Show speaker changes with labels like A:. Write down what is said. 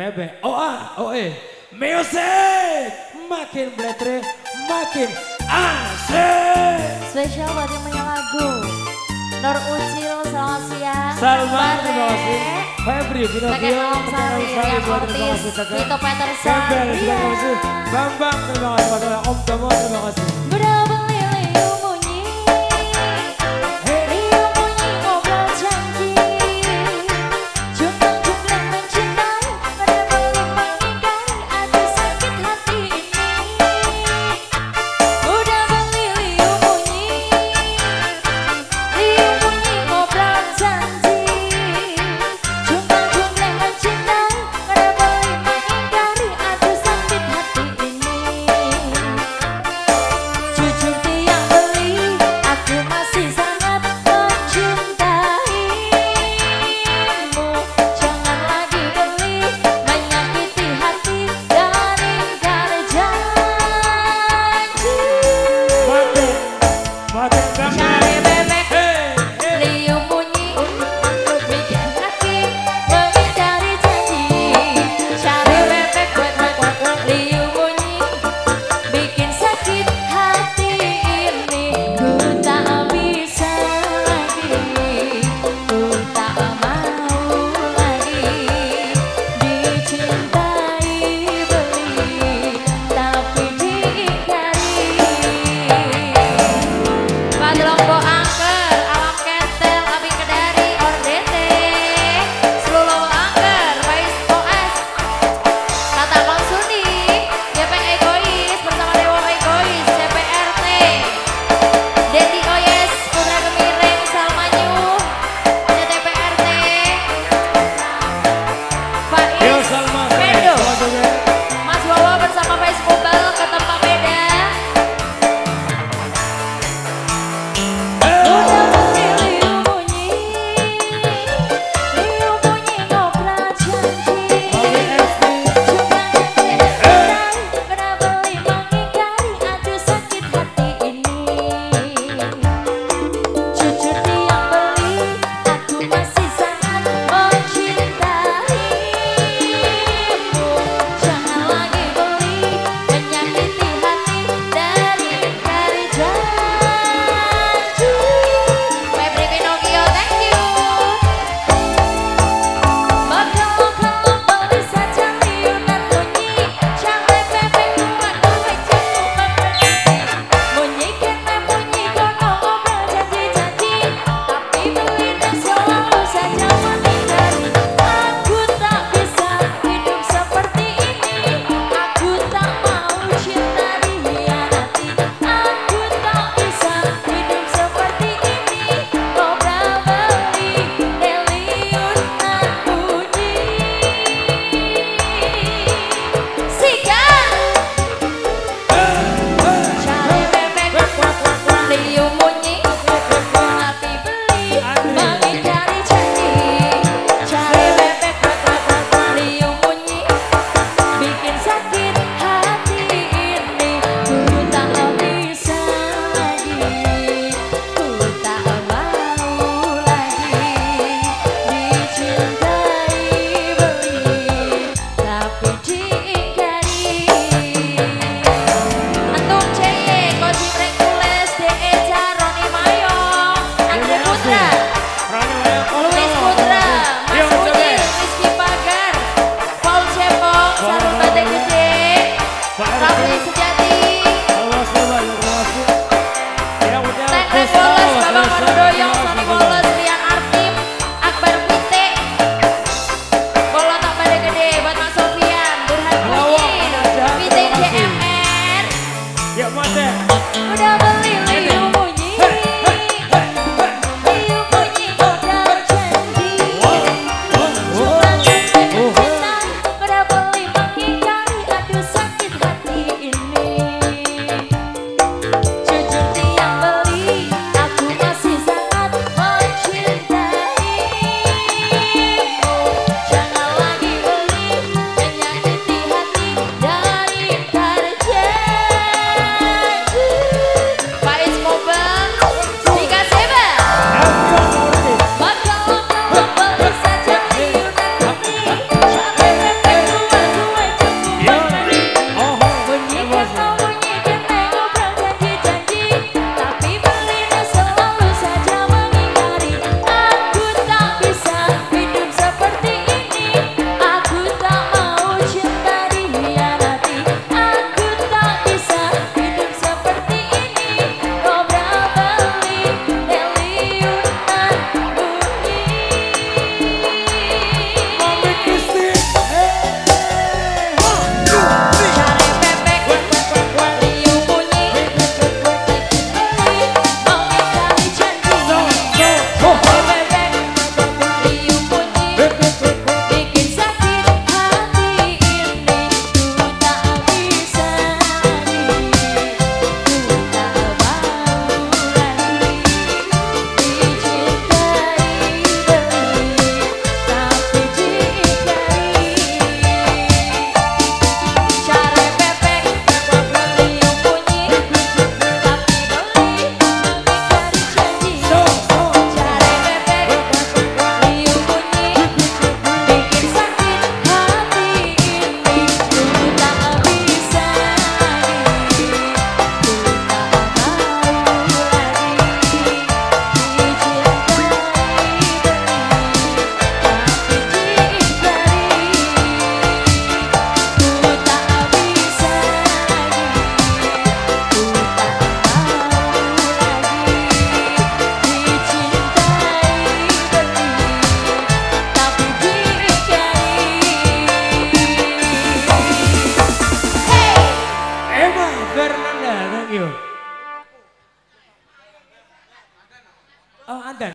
A: bebek. Oh ah, oh eh. Music makin bletre, makin asik.
B: Spesial buat yang punya lagu. Nur Ucil, selamat siang.
A: Salman, terima kasih. Febri, Pinocchio,
B: Tekan Sari, yang Ortiz, Tito Peterson.
A: Campbell, terima kasih. Bambang, terima kasih. Om Tomo, terima kasih.
B: Berapa Sometimes Vamos até.